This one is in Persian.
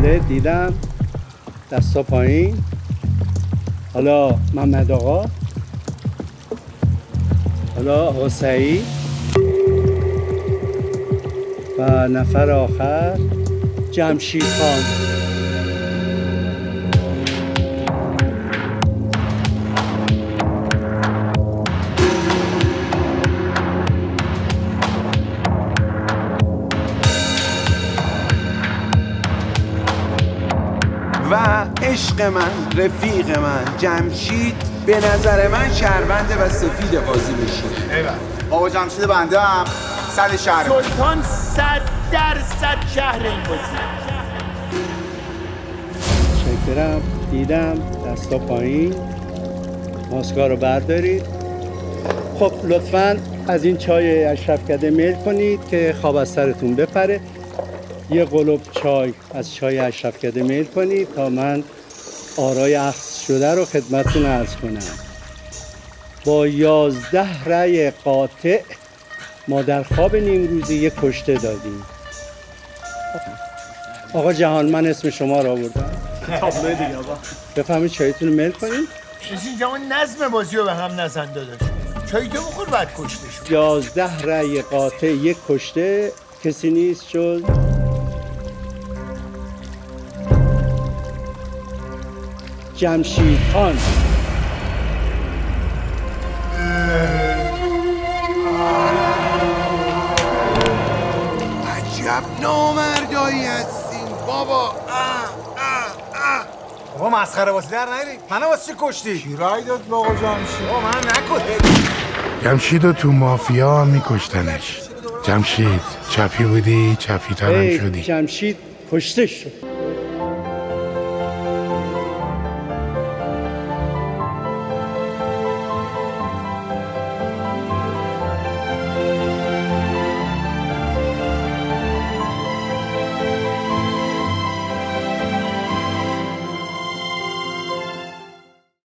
بله دیدم دستا پایین. حالا محمد آقا. حالا آقا و نفر آخر جمشید خان. و عشق من رفیق من جمشید به نظر من شهرونده و سفید بازی بشین ایول بابا جمشید بنده هم صد شهر. سلطان صد درصد شهر این بازی. شکرم دیدم دستا پایین. ماسکا رو بردارید. خب لطفا از این چای اشرف کده میل کنید که خواب از سرتون بپره. یه قلوب چای از چای اشرف کده میل کنید تا من آرای اخذ شده رو خدمتتون عرض کنم. با یازده رأی قاطع ما در خواب نیم روزی یک کشته دادیم. آقا جهان من اسم شما را آوردم. تابلو دیگه آقا. بفهمید چایتون رو میل کنید از اینجا نظم بازی رو به هم نزن داداش. چایی تو بخور بعد کشته شد یازده رأی قاطع یک کشته. کسی نیست جز؟ جمشید خان عجب نامردایی هستیم بابا. بابا مسخره بازی در نیاری. منو واسه چی کشتی؟ کی رای داد با آقا جمشید؟ بابا من نکن جمشید رو تو مافیا هم میکشتنش. جمشید چپی بودی چپی ترم شدی. جمشید کشته شد.